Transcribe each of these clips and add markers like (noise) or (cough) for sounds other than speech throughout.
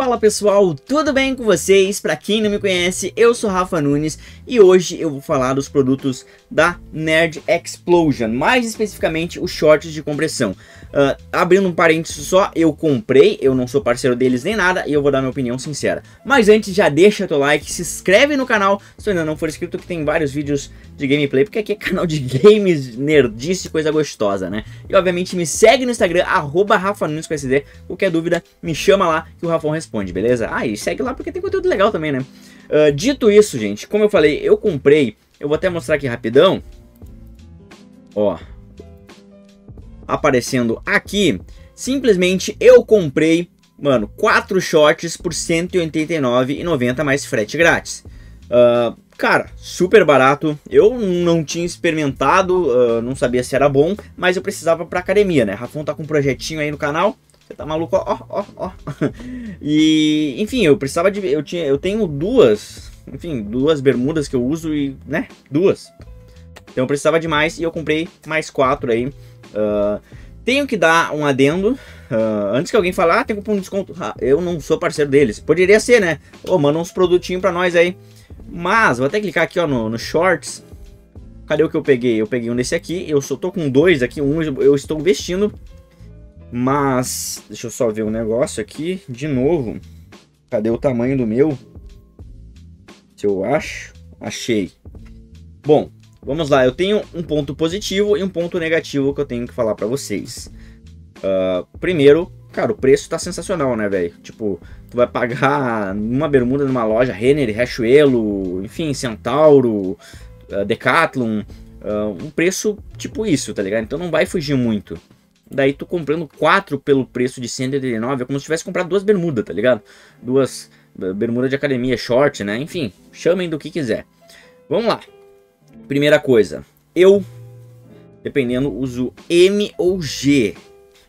Fala pessoal, tudo bem com vocês? Para quem não me conhece, eu sou Rafa Nunes e hoje eu vou falar dos produtos da Nerd Explosion, mais especificamente os shorts de compressão. Uh, abrindo um parênteses só, eu comprei, eu não sou parceiro deles nem nada e eu vou dar minha opinião sincera. Mas antes, já deixa teu like, se inscreve no canal se ainda não for inscrito que tem vários vídeos de gameplay, porque aqui é canal de (laughs) games, nerdice, coisa gostosa, né? E obviamente me segue no Instagram, arroba Rafa Nunes com SD, qualquer dúvida me chama lá que o Rafão responde beleza? Ah, e segue lá porque tem conteúdo legal também, né? Uh, dito isso, gente, como eu falei, eu comprei, eu vou até mostrar aqui rapidão. Ó. Aparecendo aqui, simplesmente eu comprei, mano, quatro shorts por R$ 189,90 mais frete grátis. Uh, cara, super barato. Eu não tinha experimentado, uh, não sabia se era bom, mas eu precisava pra academia, né? Rafão tá com um projetinho aí no canal. Você tá maluco, ó, ó, ó. (laughs) E, enfim, eu precisava de. Eu, tinha, eu tenho duas, enfim, duas bermudas que eu uso e, né, duas. Então eu precisava de mais e eu comprei mais quatro aí. Uh, tenho que dar um adendo. Uh, antes que alguém fale, ah, tem cupom de desconto. Ah, eu não sou parceiro deles. Poderia ser, né? Ô, oh, manda uns produtinhos pra nós aí. Mas, vou até clicar aqui, ó, no, no Shorts. Cadê o que eu peguei? Eu peguei um desse aqui. Eu só tô com dois aqui. Um eu estou vestindo mas, deixa eu só ver um negócio aqui, de novo. Cadê o tamanho do meu? Se eu acho, achei. Bom, vamos lá. Eu tenho um ponto positivo e um ponto negativo que eu tenho que falar para vocês. Uh, primeiro, cara, o preço tá sensacional, né, velho? Tipo, tu vai pagar uma bermuda numa loja Renner, Riachuelo, enfim, Centauro, uh, Decathlon, uh, um preço tipo isso, tá ligado? Então não vai fugir muito. Daí tu comprando quatro pelo preço de 189 é como se tivesse comprado duas bermudas, tá ligado? Duas bermudas de academia, short, né? Enfim, chamem do que quiser. Vamos lá. Primeira coisa, eu, dependendo, uso M ou G.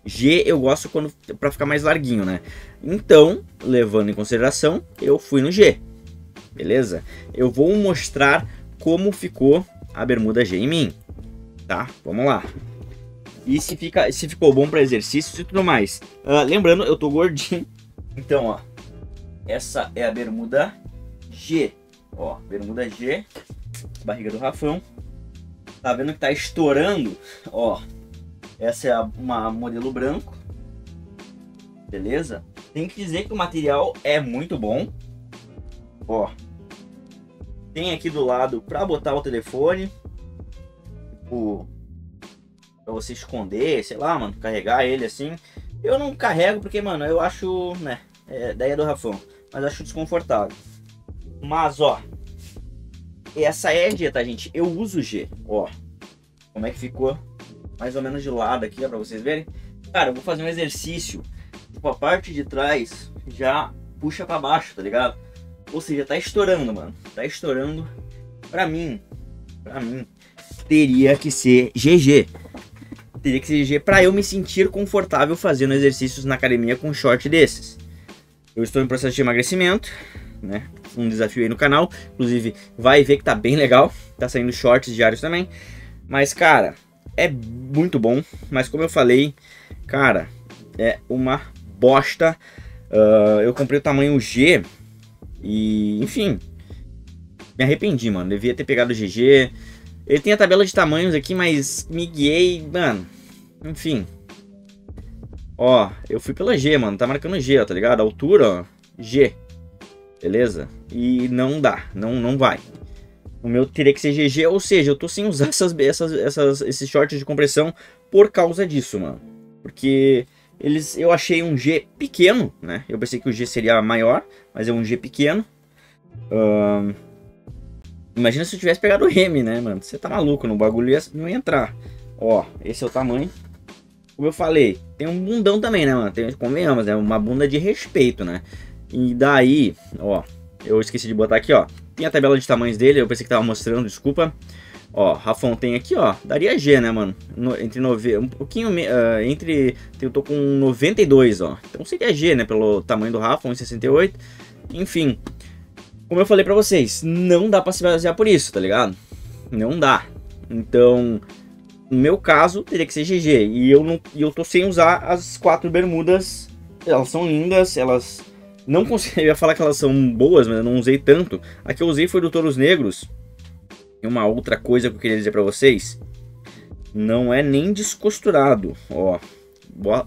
G eu gosto quando para ficar mais larguinho, né? Então, levando em consideração, eu fui no G. Beleza? Eu vou mostrar como ficou a bermuda G em mim. Tá? Vamos lá e se, fica, se ficou bom para exercícios e tudo mais. Uh, lembrando, eu tô gordinho. (laughs) Então, ó, essa é a bermuda G. Ó, bermuda G, barriga do Rafão. Tá vendo que tá estourando? Ó, essa é uma modelo branco. Beleza? Tem que dizer que o material é muito bom. Ó, tem aqui do lado para botar o telefone. O Pra você esconder, sei lá, mano, carregar ele assim. Eu não carrego porque, mano, eu acho, né, é, daí é do Rafão, mas acho desconfortável. Mas, ó, essa é G, tá, gente? Eu uso G, ó. Como é que ficou? Mais ou menos de lado aqui, ó, pra vocês verem. Cara, eu vou fazer um exercício. Tipo, a parte de trás já puxa pra baixo, tá ligado? Ou seja, tá estourando, mano. Tá estourando. Pra mim, pra mim, teria que ser GG teria que ser GG para eu me sentir confortável fazendo exercícios na academia com short desses. Eu estou em processo de emagrecimento, né? Um desafio aí no canal. Inclusive, vai ver que tá bem legal. Tá saindo shorts diários também. Mas, cara, é muito bom. Mas como eu falei, cara, é uma bosta. Uh, eu comprei o tamanho G. E, enfim, me arrependi, mano. Devia ter pegado o GG. Ele tem a tabela de tamanhos aqui, mas me guiei, mano. Enfim. Ó, eu fui pela G, mano. Tá marcando G, ó, tá ligado? A altura, ó. G. Beleza? E não dá. Não, não vai. O meu teria que ser GG, ou seja, eu tô sem usar (laughs) essas, essas, essas, esses shorts de compressão por causa disso, mano. Porque eles, eu achei um G pequeno, né? Eu pensei que o G seria maior, mas é um G pequeno. Imagina se eu tivesse pegado o M, né, mano? Você tá maluco, no bagulho ia, não ia entrar. Ó, esse é o tamanho. Como eu falei, tem um bundão também, né, mano? Tem, convenhamos, é uma bunda de respeito, né? E daí, ó, eu esqueci de botar aqui, ó. Tem a tabela de tamanhos dele, eu pensei que tava mostrando, desculpa. Ó, Rafão tem aqui, ó, daria G, né, mano? No, entre 9, um pouquinho, uh, entre, eu tô com 92, ó. Então seria G, né, pelo tamanho do Rafa, 1,68. Enfim, como eu falei pra vocês, não dá pra se basear por isso, tá ligado? Não dá. Então, no meu caso, teria que ser GG. E eu, não, e eu tô sem usar as quatro bermudas. Elas são lindas, elas Não consegui, (laughs) falar que elas são boas, mas eu não usei tanto. A que eu usei foi do Touros Negros. E uma outra coisa que eu queria dizer pra vocês. Não é nem descosturado, ó.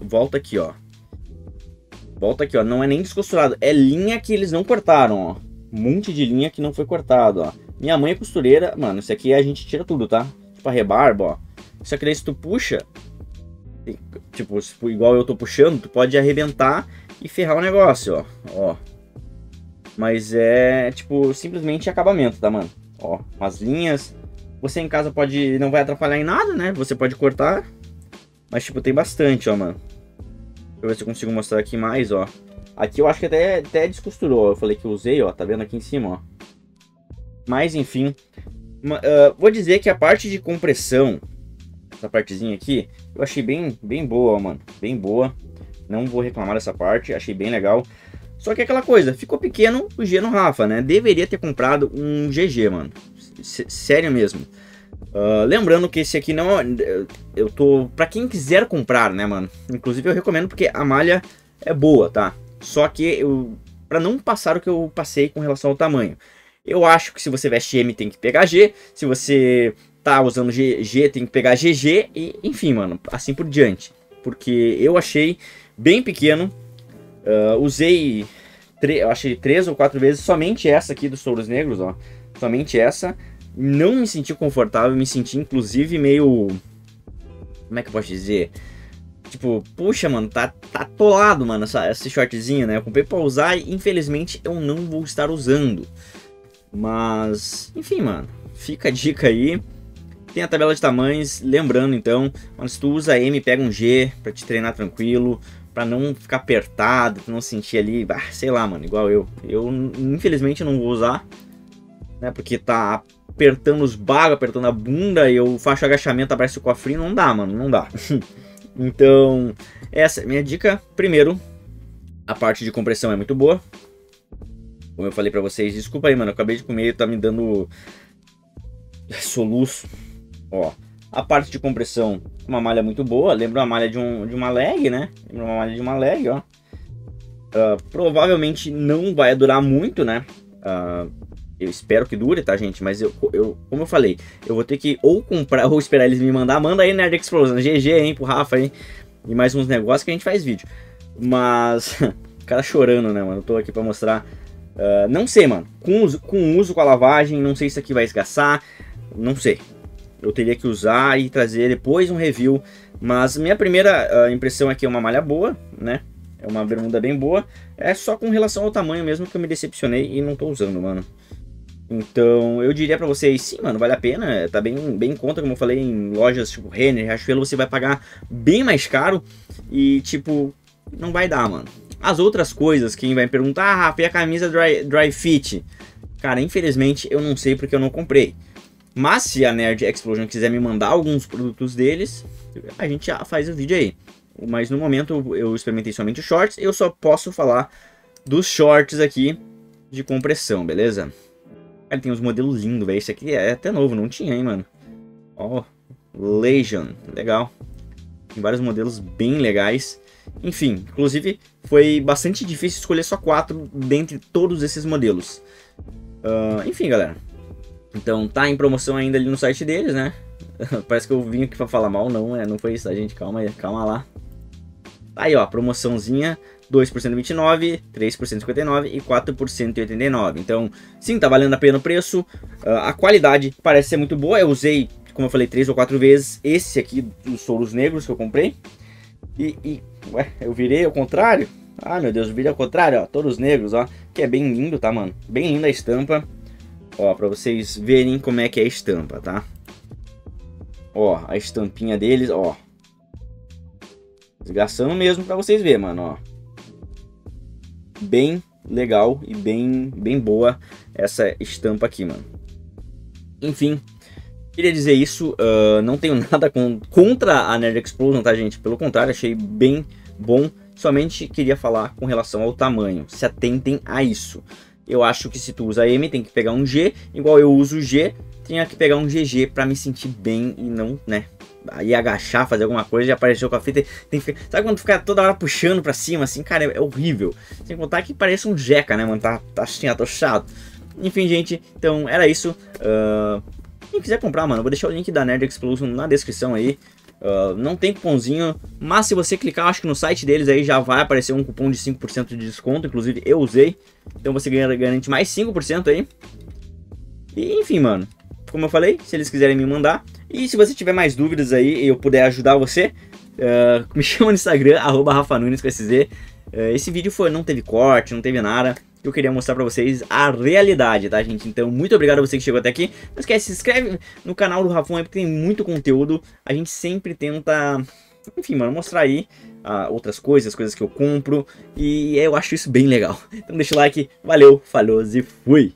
Volta aqui, ó. Volta aqui, ó. Não é nem descosturado. É linha que eles não cortaram, ó. Um monte de linha que não foi cortado, ó. Minha mãe é costureira. Mano, isso aqui a gente tira tudo, tá? Tipo a rebarba, ó. Isso aqui daí se tu puxa... Tipo, igual eu tô puxando, tu pode arrebentar e ferrar o negócio, ó. Ó. Mas é, tipo, simplesmente acabamento, tá, mano? Ó, as linhas. Você em casa pode... Não vai atrapalhar em nada, né? Você pode cortar. Mas, tipo, tem bastante, ó, mano. Deixa eu ver se eu consigo mostrar aqui mais, ó. Aqui eu acho que até, até descosturou. Eu falei que usei, ó. Tá vendo aqui em cima, ó. Mas, enfim. Uh, vou dizer que a parte de compressão, essa partezinha aqui, eu achei bem, bem boa, mano. Bem boa. Não vou reclamar dessa parte, achei bem legal. Só que aquela coisa, ficou pequeno o G no Rafa, né? Deveria ter comprado um GG, mano. S sério mesmo. Uh, lembrando que esse aqui não é, eu tô para quem quiser comprar, né, mano. Inclusive eu recomendo porque a malha é boa, tá? Só que eu para não passar o que eu passei com relação ao tamanho. Eu acho que se você veste M tem que pegar G, se você tá usando G, G tem que pegar GG e enfim, mano, assim por diante. Porque eu achei bem pequeno. Uh, usei, eu achei três ou quatro vezes somente essa aqui dos Touros Negros, ó. Somente essa não me senti confortável, me senti inclusive meio. Como é que eu posso dizer? Tipo, puxa, mano, tá, tá atolado, mano, essa, esse shortzinho, né? Eu comprei pra usar e infelizmente eu não vou estar usando. Mas, enfim, mano, fica a dica aí. Tem a tabela de tamanhos, lembrando então, se tu usa M, pega um G pra te treinar tranquilo, pra não ficar apertado, pra não sentir ali, sei lá, mano, igual eu. Eu, infelizmente, não vou usar, né, porque tá apertando os bagos, apertando a bunda, e eu faço agachamento, aparece o cofrinho, não dá, mano, não dá. (laughs) então, essa é a minha dica. Primeiro, a parte de compressão é muito boa. Como eu falei pra vocês, desculpa aí, mano, eu acabei de comer e tá me dando soluço. Ó, a parte de compressão, uma malha muito boa, lembra uma malha de, um, de uma leg, né? Lembra uma malha de uma leg, ó. Uh, provavelmente não vai durar muito, né? Uh, eu espero que dure, tá, gente? Mas eu, eu, como eu falei, eu vou ter que ou comprar (laughs) ou esperar eles me mandar. Manda aí, Nerd Explosion. GG, hein, pro Rafa, hein? E mais uns negócios que a gente faz vídeo. Mas, (laughs) o cara chorando, né, mano? Eu tô aqui pra mostrar. Uh, não sei, mano. Com uso, com uso, com a lavagem, não sei se isso aqui vai esgaçar. Não sei. Eu teria que usar e trazer depois um review. Mas minha primeira uh, impressão aqui é uma malha boa, né? É uma bermuda bem boa. É só com relação ao tamanho mesmo que eu me decepcionei e não tô usando, mano. Então, eu diria para vocês, sim, mano, vale a pena, tá bem, bem em conta, como eu falei, em lojas tipo Renner, Riachuelo, você vai pagar bem mais caro e, tipo, não vai dar, mano. As outras coisas, quem vai me perguntar, ah, Rafa, e a camisa dry, dry Fit? Cara, infelizmente, eu não sei porque eu não comprei. Mas se a Nerd Explosion quiser me mandar alguns produtos deles, a gente já faz o vídeo aí. Mas no momento eu experimentei somente shorts, eu só posso falar dos shorts aqui de compressão, beleza? Cara, tem uns modelos lindos, velho. Esse aqui é até novo, não tinha, hein, mano. Ó, Legion, legal. Tem vários modelos bem legais. Enfim, inclusive foi bastante difícil escolher só quatro dentre todos esses modelos. Uh, enfim, galera. Então tá em promoção ainda ali no site deles, né? (laughs) Parece que eu vim aqui pra falar mal, não, é, não foi isso, tá, gente? Calma aí, calma lá. Aí, ó, promoçãozinha 2 por 129, 3 por 159 e 4 por 189. Então, sim, tá valendo a pena o preço. Uh, a qualidade parece ser muito boa. Eu usei, como eu falei, 3 ou 4 vezes esse aqui dos solos negros que eu comprei. E, e ué, eu virei ao contrário. Ah, meu Deus, eu virei ao contrário, ó, todos negros, ó. Que é bem lindo, tá, mano? Bem linda a estampa. Ó, pra vocês verem como é que é a estampa, tá? Ó, a estampinha deles, ó. Desgastando mesmo pra vocês verem, mano, ó bem legal e bem, bem boa essa estampa aqui, mano. Enfim, queria dizer isso, uh, não tenho (laughs) nada com, contra a Nerd Explosion, tá, gente? Pelo contrário, achei bem bom. Somente queria falar com relação ao tamanho. Se atentem a isso. Eu acho que se tu usa M, tem que pegar um G. Igual eu uso G, tinha que pegar um GG para me sentir bem e não, né, aí agachar, fazer alguma coisa, já apareceu com a fita. Tem que, sabe quando fica toda hora puxando pra cima, assim, cara, é, é horrível. Sem contar que parece um jeca, né, mano? Tá, tá assim, atochado. Enfim, gente, então era isso. Uh, quem quiser comprar, mano, vou deixar o link da Nerd Explosion na descrição aí. Uh, não tem cupomzinho, mas se você clicar, acho que no site deles aí já vai aparecer um cupom de 5% de desconto, inclusive eu usei. Então você garante mais 5% aí. E enfim, mano, como eu falei, se eles quiserem me mandar. E se você tiver mais dúvidas aí e eu puder ajudar você, uh, (laughs) me chama no Instagram, arroba Rafa Nunes com SZ. Uh, esse vídeo foi, não teve corte, não teve nada eu queria mostrar pra vocês a realidade, tá, gente? Então, muito obrigado a você que chegou até aqui. Não esquece, se inscreve no canal do aí, porque tem muito conteúdo. A gente sempre tenta, enfim, mano, mostrar aí uh, outras coisas, coisas que eu compro. E eu acho isso bem legal. Então, deixa o like. Valeu, falou e fui!